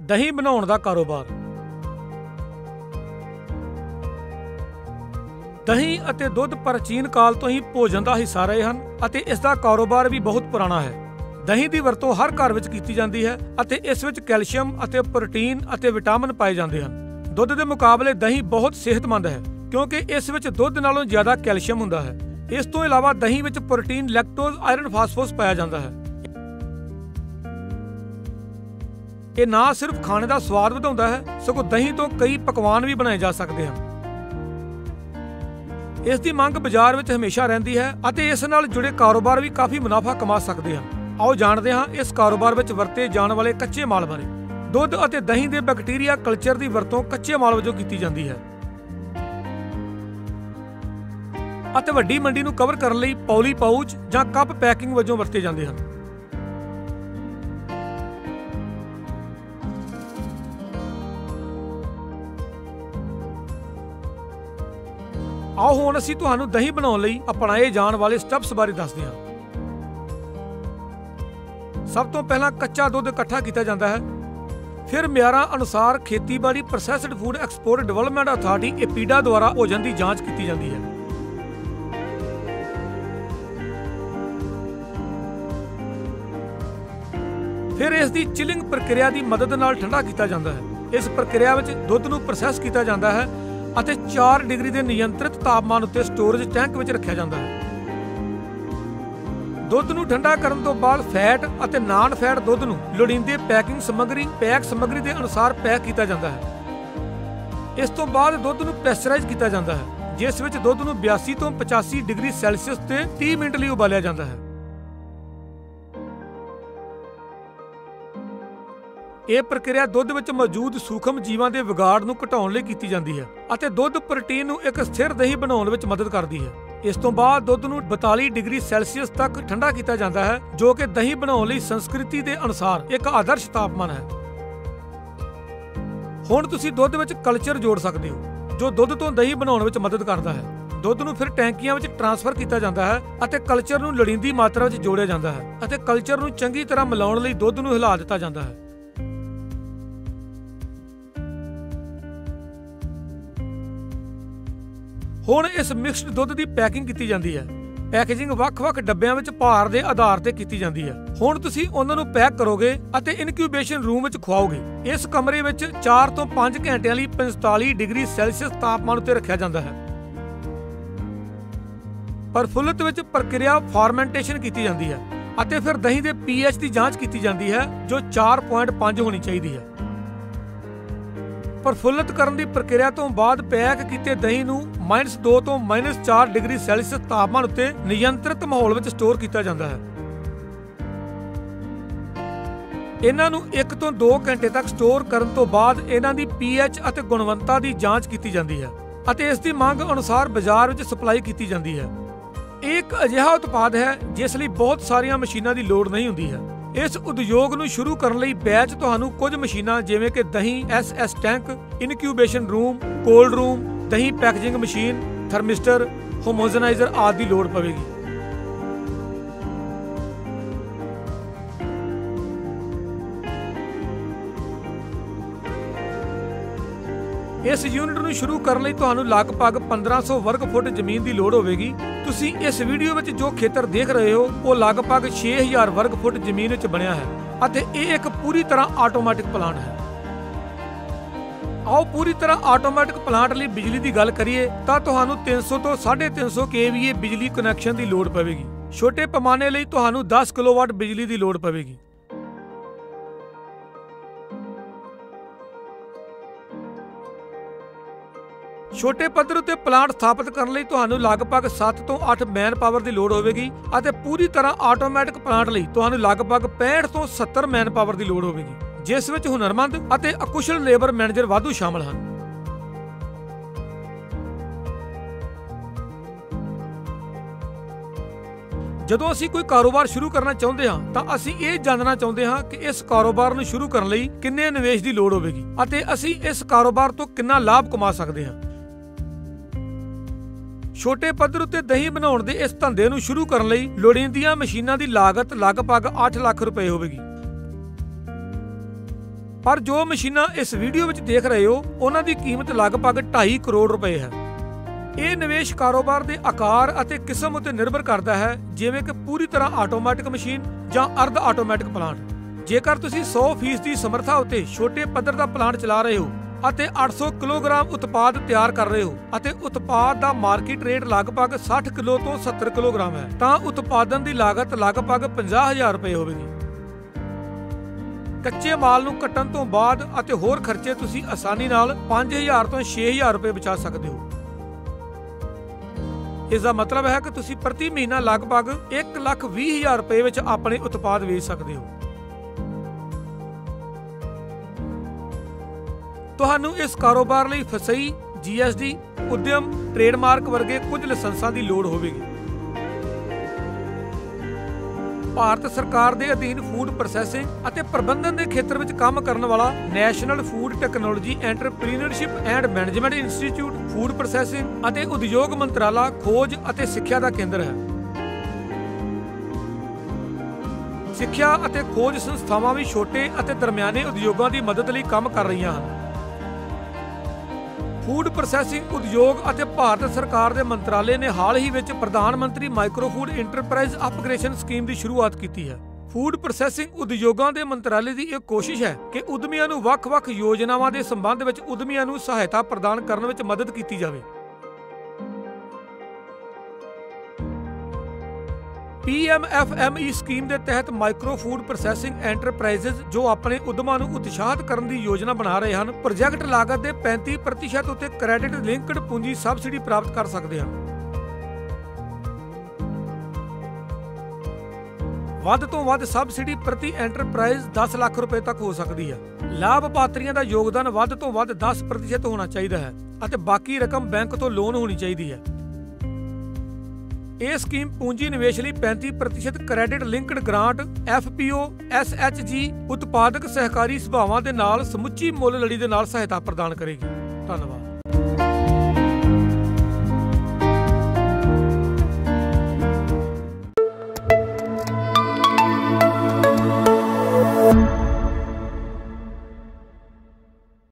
ਦਹੀਂ ਬਣਾਉਣ ਦਾ ਕਾਰੋਬਾਰ। ਦਹੀਂ ਅਤੇ ਦੁੱਧ ਪ੍ਰਾਚੀਨ ਕਾਲ ਤੋਂ ਹੀ ਭੋਜਨ ਦਾ ਹਿੱਸਾ ਰਹੇ ਹਨ ਅਤੇ ਇਸ ਦਾ ਕਾਰੋਬਾਰ ਵੀ ਬਹੁਤ ਪੁਰਾਣਾ ਹੈ। ਦਹੀਂ ਦੀ ਵਰਤੋਂ ਹਰ ਘਰ ਵਿੱਚ ਕੀਤੀ ਜਾਂਦੀ ਹੈ ਅਤੇ ਇਸ ਵਿੱਚ ਕੈਲਸ਼ੀਅਮ ਅਤੇ ਪ੍ਰੋਟੀਨ ਅਤੇ ਵਿਟਾਮਿਨ ਪਾਏ ਜਾਂਦੇ ਹਨ। ਦੁੱਧ ਦੇ ਮੁਕਾਬਲੇ ਦਹੀਂ ਬਹੁਤ ਸਿਹਤਮੰਦ ਹੈ ਕਿਉਂਕਿ ਇਸ ਵਿੱਚ ਦੁੱਧ ਨਾਲੋਂ ਜ਼ਿਆਦਾ ਕੈਲਸ਼ੀਅਮ ਹੁੰਦਾ ਹੈ। ਇਸ ਤੋਂ ਇਲਾਵਾ ਦਹੀਂ ਵਿੱਚ ਪ੍ਰੋਟੀਨ, ਲੈਕਟੋਜ਼, ਆਇਰਨ, ਫਾਸਫੋਰਸ ਪਾਇਆ ਜਾਂਦਾ ਹੈ। ਇਹ ਨਾ ਸਿਰਫ ਖਾਣੇ ਦਾ ਸਵਾਦ ਵਧਾਉਂਦਾ ਹੈ, ਸਗੋਂ ਦਹੀਂ ਤੋਂ ਕਈ ਪਕਵਾਨ ਵੀ ਬਣਾਏ ਜਾ ਸਕਦੇ ਹਨ। ਇਸ ਦੀ ਮੰਗ ਬਾਜ਼ਾਰ ਵਿੱਚ ਹਮੇਸ਼ਾ ਰਹਿੰਦੀ ਹੈ ਅਤੇ ਇਸ ਨਾਲ ਜੁੜੇ ਕਾਰੋਬਾਰ ਵੀ ਕਾਫੀ ਮੁਨਾਫਾ ਕਮਾ ਸਕਦੇ ਹਨ। ਆਓ ਜਾਣਦੇ ਹਾਂ ਇਸ ਕਾਰੋਬਾਰ ਵਿੱਚ ਵਰਤੇ ਜਾਣ ਵਾਲੇ ਕੱਚੇ ਮਾਲ ਬਾਰੇ। ਦੁੱਧ ਅਤੇ ਦਹੀਂ ਦੇ ਬੈਕਟੀਰੀਆ ਕਲਚਰ ਦੀ ਵਰਤੋਂ ਕੱਚੇ ਮਾਲ ਵਜੋਂ ਕੀਤੀ ਜਾਂਦੀ ਹੈ। ਅਤੇ ਵੱਡੀ ਮੰਡੀ ਨੂੰ ਕਵਰ ਕਰਨ ਲਈ ਪੌਲੀ ਪਾਊਚ ਜਾਂ ਕੱਪ ਪੈਕਿੰਗ ਵਜੋਂ ਵਰਤੇ ਜਾਂਦੇ ਹਨ। ਆਓ ਹੁਣ ਅਸੀਂ ਤੁਹਾਨੂੰ ਦਹੀਂ ਬਣਾਉਣ ਲਈ ਅਪਣਾਏ ਜਾਣ ਵਾਲੇ ਸਟੈਪਸ ਬਾਰੇ ਦੱਸਦੇ ਹਾਂ। ਸਭ ਤੋਂ ਪਹਿਲਾਂ ਕੱਚਾ ਦੁੱਧ ਇਕੱਠਾ ਕੀਤਾ ਜਾਂਦਾ ਹੈ। ਫਿਰ ਮਿਆਰਾਂ ਅਨੁਸਾਰ ਖੇਤੀਬਾੜੀ processed food export development authority APEDA ਦੁਆਰਾ ਭੋਜਨ ਦੀ ਜਾਂਚ ਕੀਤੀ ਜਾਂਦੀ ਹੈ। ਫਿਰ ਇਸ ਦੀ ਚਿਲਿੰਗ ਪ੍ਰਕਿਰਿਆ ਦੀ ਮਦਦ ਨਾਲ ਠੰਡਾ ਕੀਤਾ ਜਾਂਦਾ ਹੈ। ਇਸ ਪ੍ਰਕਿਰਿਆ ਵਿੱਚ ਦੁੱਧ ਨੂੰ ਪ੍ਰੋਸੈਸ ਕੀਤਾ ਜਾਂਦਾ ਹੈ ਅਤੇ 4 ਡਿਗਰੀ ਦੇ ਨਿਯੰਤਰਿਤ ਤਾਪਮਾਨ ਉੱਤੇ ਸਟੋਰੇਜ ਟੈਂਕ ਵਿੱਚ ਰੱਖਿਆ ਜਾਂਦਾ ਹੈ। ਦੁੱਧ ਨੂੰ ਠੰਡਾ ਕਰਨ ਤੋਂ ਬਾਅਦ ਫੈਟ ਅਤੇ ਨਾਨ ਫੈਟ ਦੁੱਧ ਨੂੰ ਲੋੜੀਂਦੇ ਪੈਕਿੰਗ ਸਮੱਗਰੀ, ਪੈਕ ਸਮੱਗਰੀ ਦੇ ਅਨੁਸਾਰ ਪੈਕ ਕੀਤਾ ਜਾਂਦਾ ਹੈ। ਇਸ ਤੋਂ ਬਾਅਦ ਦੁੱਧ ਨੂੰ ਪ੍ਰੈਸ਼ਰਾਈਜ਼ ਕੀਤਾ ਜਾਂਦਾ ਹੈ, ਜਿਸ ਵਿੱਚ ਦੁੱਧ ਨੂੰ 82 ਤੋਂ 85 ਡਿਗਰੀ ਸੈਲਸੀਅਸ ਤੇ 30 ਮਿੰਟ ਲਈ ਉਬਾਲਿਆ ਜਾਂਦਾ ਹੈ। ਇਹ ਪ੍ਰਕਿਰਿਆ ਦੁੱਧ ਵਿੱਚ ਮੌਜੂਦ ਸੂਖਮ ਜੀਵਾਂ ਦੇ ਵਿਗਾੜ ਨੂੰ ਘਟਾਉਣ ਲਈ ਕੀਤੀ ਜਾਂਦੀ ਹੈ ਅਤੇ ਦੁੱਧ ਪ੍ਰੋਟੀਨ ਨੂੰ ਇੱਕ ਸਥਿਰ ਦਹੀਂ ਬਣਾਉਣ ਵਿੱਚ ਮਦਦ ਕਰਦੀ ਹੈ। ਇਸ ਤੋਂ ਬਾਅਦ ਦੁੱਧ ਨੂੰ 42 ਡਿਗਰੀ ਸੈਲਸੀਅਸ ਤੱਕ ਠੰਡਾ ਕੀਤਾ ਜਾਂਦਾ ਹੈ, ਜੋ ਕਿ ਦਹੀਂ ਬਣਾਉਣ ਲਈ ਸੰਸਕ੍ਰਿਤੀ ਦੇ ਅਨੁਸਾਰ ਇੱਕ ਆਦਰਸ਼ ਤਾਪਮਾਨ ਹੈ। ਹੁਣ ਤੁਸੀਂ ਦੁੱਧ ਵਿੱਚ ਕਲਚਰ ਜੋੜ ਸਕਦੇ ਹੋ, ਜੋ ਦੁੱਧ ਤੋਂ ਦਹੀਂ ਬਣਾਉਣ ਵਿੱਚ ਮਦਦ ਕਰਦਾ ਹੈ। ਦੁੱਧ ਨੂੰ ਫਿਰ ਟੈਂਕੀਆਂ ਵਿੱਚ ਟ੍ਰਾਂਸਫਰ ਕੀਤਾ ਜਾਂਦਾ ਹੈ ਅਤੇ ਕਲਚਰ ਨੂੰ ਲੋੜੀਂਦੀ ਮਾਤਰਾ ਵਿੱਚ ਜੋੜਿਆ ਜਾਂਦਾ ਹੈ ਅਤੇ ਕਲਚਰ ਨੂੰ ਚੰਗੀ ਤਰ੍ਹਾਂ ਮਿਲਾਉਣ ਲਈ ਦੁੱਧ ਨੂੰ ਹਿਲਾ ਦਿੱਤਾ ਜਾਂਦਾ ਹੈ। ਹੁਣ ਇਸ ਮਿਕਸਡ ਦੁੱਧ ਦੀ ਪੈਕਿੰਗ ਕੀਤੀ ਜਾਂਦੀ ਹੈ। ਪੈਕੇਜਿੰਗ ਵੱਖ-ਵੱਖ ਡੱਬਿਆਂ ਵਿੱਚ ਭਾਰ ਦੇ ਆਧਾਰ ਤੇ ਕੀਤੀ ਜਾਂਦੀ ਹੈ। ਹੁਣ ਤੁਸੀਂ ਉਹਨਾਂ ਨੂੰ ਪੈਕ ਕਰੋਗੇ ਅਤੇ ਇਨਕਿਊਬੇਸ਼ਨ ਰੂਮ ਵਿੱਚ ਖਵਾਓਗੇ ਇਸ ਕਮਰੇ ਵਿੱਚ 4 ਤੋਂ 5 ਘੰਟਿਆਂ ਲਈ 45 ਡਿਗਰੀ ਸੈਲਸੀਅਸ ਤਾਪਮਾਨ ਉੱਤੇ ਰੱਖਿਆ ਜਾਂਦਾ ਹੈ। ਪਰਫੁੱਲਤ ਵਿੱਚ ਪ੍ਰਕਿਰਿਆ ਫਾਰਮੈਂਟੇਸ਼ਨ ਕੀਤੀ ਜਾਂਦੀ ਹੈ ਅਤੇ ਫਿਰ ਦਹੀਂ ਦੇ ਪੀਐਚ ਦੀ ਜਾਂਚ ਕੀਤੀ ਜਾਂਦੀ ਹੈ, ਜੋ 4.5 ਹੋਣੀ ਚਾਹੀਦੀ ਹੈ। ਪ੍ਰਫੁੱਲਤ ਕਰਨ ਦੀ ਪ੍ਰਕਿਰਿਆ ਤੋਂ ਬਾਅਦ ਪੈਕ ਕੀਤੇ ਦਹੀਂ ਨੂੰ -2 ਤੋਂ -4 ਡਿਗਰੀ ਸੈਲਸੀਅਸ ਤਾਪਮਾਨ ਉੱਤੇ ਨਿਯੰਤਰਿਤ ਮਾਹੌਲ ਵਿੱਚ ਸਟੋਰ ਕੀਤਾ ਜਾਂਦਾ ਹੈ। ਇਹਨਾਂ ਨੂੰ 1 ਤੋਂ 2 ਘੰਟੇ ਤੱਕ ਸਟੋਰ ਕਰਨ ਤੋਂ ਬਾਅਦ ਇਹਨਾਂ ਦੀ ਪੀਐਚ ਅਤੇ ਗੁਣਵੱਤਾ ਦੀ ਜਾਂਚ ਕੀਤੀ ਜਾਂਦੀ ਹੈ ਅਤੇ ਇਸ ਦੀ ਮੰਗ ਅਨੁਸਾਰ ਬਾਜ਼ਾਰ ਵਿੱਚ ਸਪਲਾਈ ਕੀਤੀ ਜਾਂਦੀ ਹੈ। ਇਹ ਇੱਕ ਅਜਿਹਾ ਉਤਪਾਦ ਹੈ ਜਿਸ ਲਈ ਬਹੁਤ ਸਾਰੀਆਂ ਮਸ਼ੀਨਾਂ ਦੀ ਲੋੜ ਨਹੀਂ ਹੁੰਦੀ ਹੈ। ਇਸ ਉਦਯੋਗ ਨੂੰ ਸ਼ੁਰੂ ਕਰਨ ਲਈ ਬੈਚ ਤੁਹਾਨੂੰ ਕੁਝ ਮਸ਼ੀਨਾਂ ਜਿਵੇਂ ਕਿ ਦਹੀਂ SS tank, incubation room, cold room, ਦਹੀਂ ਪੈਕੇਜਿੰਗ ਮਸ਼ੀਨ, ਥਰਮਿਸਟਰ, ਹੋਮੋਜਨਾਈਜ਼ਰ ਆਦਿ ਦੀ ਲੋੜ ਪਵੇਗੀ। ਇਸ ਯੂਨਿਟ ਨੂੰ ਸ਼ੁਰੂ ਕਰਨ ਲਈ ਤੁਹਾਨੂੰ ਲਗਭਗ 1500 ਵਰਗ ਫੁੱਟ ਜ਼ਮੀਨ ਦੀ ਲੋੜ ਹੋਵੇਗੀ। ਤੁਸੀਂ ਇਸ ਵੀਡੀਓ ਵਿੱਚ ਜੋ ਖੇਤਰ ਦੇਖ ਰਹੇ ਹੋ, ਉਹ ਲਗਭਗ 6000 ਵਰਗ ਫੁੱਟ ਜ਼ਮੀਨ ਵਿੱਚ ਬਣਿਆ ਹੈ ਅਤੇ ਇਹ ਇੱਕ ਪੂਰੀ ਤਰ੍ਹਾਂ ਆਟੋਮੈਟਿਕ ਪਲਾਂਟ ਹੈ। ਆਓ ਪੂਰੀ ਤਰ੍ਹਾਂ ਆਟੋਮੈਟਿਕ ਪਲਾਂਟ ਲਈ ਬਿਜਲੀ ਦੀ ਗੱਲ ਕਰੀਏ, ਤਾਂ ਤੁਹਾਨੂੰ 300 ਤੋਂ 350 kVA ਬਿਜਲੀ ਕਨੈਕਸ਼ਨ ਦੀ ਲੋੜ ਪਵੇਗੀ। ਛੋਟੇ ਪੈਮਾਨੇ ਲਈ ਤੁਹਾਨੂੰ 10 ਕਿਲੋਵਾਟ ਬਿਜਲੀ ਦੀ ਲੋੜ ਪਵੇਗੀ। ਛੋਟੇ ਪੱਧਰ ਉਤੇ ਪਲਾਂਟ ਸਥਾਪਿਤ ਕਰਨ ਲਈ ਤੁਹਾਨੂੰ ਲਗਭਗ 7 ਤੋਂ 8 ਮੈਨ ਪਾਵਰ ਦੀ ਲੋੜ ਹੋਵੇਗੀ ਅਤੇ ਪੂਰੀ ਤਰ੍ਹਾਂ ਆਟੋਮੈਟਿਕ ਪਲਾਂਟ ਲਈ ਤੁਹਾਨੂੰ ਲਗਭਗ 65 ਤੋਂ 70 ਮੈਨ ਪਾਵਰ ਦੀ ਲੋੜ ਹੋਵੇਗੀ, ਜਿਸ ਵਿੱਚ ਹੁਨਰਮੰਦ ਅਤੇ ਅਕੁਸ਼ਲ ਲੇਬਰ ਮੈਨੇਜਰ ਵਾਧੂ ਸ਼ਾਮਲ ਹਨ। ਜਦੋਂ ਅਸੀਂ ਕੋਈ ਕਾਰੋਬਾਰ ਸ਼ੁਰੂ ਕਰਨਾ ਚਾਹੁੰਦੇ ਹਾਂ, ਤਾਂ ਅਸੀਂ ਇਹ ਜਾਣਨਾ ਚਾਹੁੰਦੇ ਹਾਂ ਕਿ ਇਸ ਕਾਰੋਬਾਰ ਨੂੰ ਸ਼ੁਰੂ ਕਰਨ ਲਈ ਕਿੰਨੇ ਨਿਵੇਸ਼ ਦੀ ਲੋੜ ਹੋਵੇਗੀ ਅਤੇ ਅਸੀਂ ਇਸ ਕਾਰੋਬਾਰ ਤੋਂ ਕਿੰਨਾ ਲਾਭ ਕਮਾ ਸਕਦੇ ਹਾਂ। ਛੋਟੇ ਪੱਧਰ ਉੱਤੇ ਦਹੀਂ ਬਣਾਉਣ ਦੇ ਇਸ ਧੰਦੇ ਨੂੰ ਸ਼ੁਰੂ ਕਰਨ ਲਈ ਲੋੜੀਂਦੀਆਂ ਮਸ਼ੀਨਾਂ ਦੀ ਲਾਗਤ ਲਗਭਗ 8 ਲੱਖ ਰੁਪਏ ਹੋਵੇਗੀ। ਪਰ ਜੋ ਮਸ਼ੀਨਾਂ ਇਸ ਵੀਡੀਓ ਵਿੱਚ ਦੇਖ ਰਹੇ ਹੋ, ਉਹਨਾਂ ਦੀ ਕੀਮਤ ਲਗਭਗ 2.5 ਕਰੋੜ ਰੁਪਏ ਹੈ। ਇਹ ਨਿਵੇਸ਼ ਕਾਰੋਬਾਰ ਦੇ ਆਕਾਰ ਅਤੇ ਕਿਸਮ ਉੱਤੇ ਨਿਰਭਰ ਕਰਦਾ ਹੈ, ਜਿਵੇਂ ਕਿ ਪੂਰੀ ਤਰ੍ਹਾਂ ਆਟੋਮੈਟਿਕ ਮਸ਼ੀਨ ਜਾਂ ਅਰਧ ਆਟੋਮੈਟਿਕ ਪਲਾਂਟ। ਜੇਕਰ ਤੁਸੀਂ 100% ਦੀ ਸਮਰੱਥਾ ਉੱਤੇ ਛੋਟੇ ਪੱਧਰ ਦਾ ਪਲਾਂਟ ਚਲਾ ਰਹੇ ਹੋ ਅਤੇ 800 ਕਿਲੋਗ੍ਰਾਮ ਉਤਪਾਦ ਤਿਆਰ ਕਰ ਰਹੇ ਹੋ ਅਤੇ ਉਤਪਾਦ ਦਾ ਮਾਰਕੀਟ ਰੇਟ ਲਗਭਗ 60 ਕਿਲੋ ਤੋਂ 70 ਕਿਲੋਗ੍ਰਾਮ ਹੈ, ਤਾਂ ਉਤਪਾਦਨ ਦੀ ਲਾਗਤ ਲਗਭਗ 50000 ਰੁਪਏ ਹੋਵੇਗੀ। ਕੱਚੇ ਮਾਲ ਨੂੰ ਕੱਟਣ ਤੋਂ ਬਾਅਦ ਅਤੇ ਹੋਰ ਖਰਚੇ ਤੁਸੀਂ ਆਸਾਨੀ ਨਾਲ 5000 ਤੋਂ 6000 ਰੁਪਏ ਬਚਾ ਸਕਦੇ ਹੋ। ਇਸ ਦਾ ਮਤਲਬ ਹੈ ਕਿ ਤੁਸੀਂ ਪ੍ਰਤੀ ਮਹੀਨਾ ਲਗਭਗ 120000 ਰੁਪਏ ਵਿੱਚ ਆਪਣੇ ਉਤਪਾਦ ਵੇਚ ਸਕਦੇ ਹੋ। ਤੁਹਾਨੂੰ ਇਸ ਕਾਰੋਬਾਰ ਲਈ ਫਸਈ, ਜੀਐਸਡੀ, ਉਦਯਮ ਟ੍ਰੇਡਮਾਰਕ ਵਰਗੇ ਕੁਝ ਲਾਇਸੈਂਸਾਂ ਦੀ ਲੋੜ ਹੋਵੇਗੀ। ਭਾਰਤ ਸਰਕਾਰ ਦੇ ਅਧੀਨ ਫੂਡ ਪ੍ਰੋਸੈਸਿੰਗ ਅਤੇ ਪ੍ਰਬੰਧਨ ਦੇ ਖੇਤਰ ਵਿੱਚ ਕੰਮ ਕਰਨ ਵਾਲਾ national food technology entrepreneurship and management institute food processing ਅਤੇ ਉਦਯੋਗ ਮੰਤਰਾਲਾ ਖੋਜ ਅਤੇ ਸਿੱਖਿਆ ਦਾ ਕੇਂਦਰ ਹੈ। ਸਿੱਖਿਆ ਅਤੇ ਖੋਜ ਸੰਸਥਾਵਾਂ ਵੀ ਛੋਟੇ ਅਤੇ ਦਰਮਿਆਨੇ ਉਦਯੋਗਾਂ ਦੀ ਮਦਦ ਲਈ ਕੰਮ ਕਰ ਰਹੀਆਂ ਹਨ। ਫੂਡ ਪ੍ਰੋਸੈਸਿੰਗ ਉਦਯੋਗ ਅਤੇ ਭਾਰਤ ਸਰਕਾਰ ਦੇ ਮੰਤਰਾਲੇ ਨੇ ਹਾਲ ਹੀ ਵਿੱਚ ਪ੍ਰਧਾਨ ਮੰਤਰੀ micro food enterprise upgradation scheme ਦੀ ਸ਼ੁਰੂਆਤ ਕੀਤੀ ਹੈ। ਫੂਡ ਪ੍ਰੋਸੈਸਿੰਗ ਉਦਯੋਗਾਂ ਦੇ ਮੰਤਰਾਲੇ ਦੀ ਇਹ ਕੋਸ਼ਿਸ਼ ਹੈ ਕਿ ਉਦਮੀਆਂ ਨੂੰ ਵੱਖ-ਵੱਖ ਯੋਜਨਾਵਾਂ ਦੇ ਸੰਬੰਧ ਵਿੱਚ ਉਦਮੀਆਂ ਨੂੰ ਸਹਾਇਤਾ ਪ੍ਰਦਾਨ ਕਰਨ ਵਿੱਚ ਮਦਦ ਕੀਤੀ ਜਾਵੇ। PMFME ਸਕੀਮ ਦੇ ਤਹਿਤ ਮਾਈਕਰੋ ਫੂਡ ਪ੍ਰੋਸੈਸਿੰਗ ਐਂਟਰਪ੍ਰਾਈਜ਼ਸ ਜੋ ਆਪਣੇ ਉਦਮਾਂ ਨੂੰ ਉਤਸ਼ਾਹਿਤ ਕਰਨ ਦੀ ਯੋਜਨਾ ਬਣਾ ਰਹੇ ਹਨ ਪ੍ਰੋਜੈਕਟ ਲਾਗਤ ਦੇ 35% ਉੱਤੇ ਕ੍ਰੈਡਿਟ ਲਿੰਕਡ ਪੂੰਜੀ ਸਬਸਿਡੀ ਪ੍ਰਾਪਤ ਕਰ ਸਕਦੇ ਹਨ। ਵੱਧ ਤੋਂ ਵੱਧ ਸਬਸਿਡੀ ਪ੍ਰਤੀ ਐਂਟਰਪ੍ਰਾਈਜ਼ 10 ਲੱਖ ਰੁਪਏ ਤੱਕ ਹੋ ਸਕਦੀ ਹੈ। ਲਾਭਪਾਤਰੀਆਂ ਦਾ ਯੋਗਦਾਨ ਵੱਧ ਤੋਂ ਵੱਧ 10% ਹੋਣਾ ਚਾਹੀਦਾ ਹੈ ਅਤੇ ਬਾਕੀ ਰਕਮ ਬੈਂਕ ਤੋਂ ਲੋਨ ਹੋਣੀ ਚਾਹੀਦੀ ਹੈ। ਇਹ ਸਕੀਮ ਪੂੰਜੀ ਨਿਵੇਸ਼ ਲਈ 35% credit linked grant FPO SHG ਉਤਪਾਦਕ ਸਹਿਕਾਰੀ ਸੁਭਾਵਾਂ ਦੇ ਨਾਲ ਸਮੁੱਚੀ ਮੁੱਲ ਲੜੀ ਦੇ ਨਾਲ ਸਹਾਇਤਾ ਪ੍ਰਦਾਨ ਕਰੇਗੀ। ਧੰਨਵਾਦ।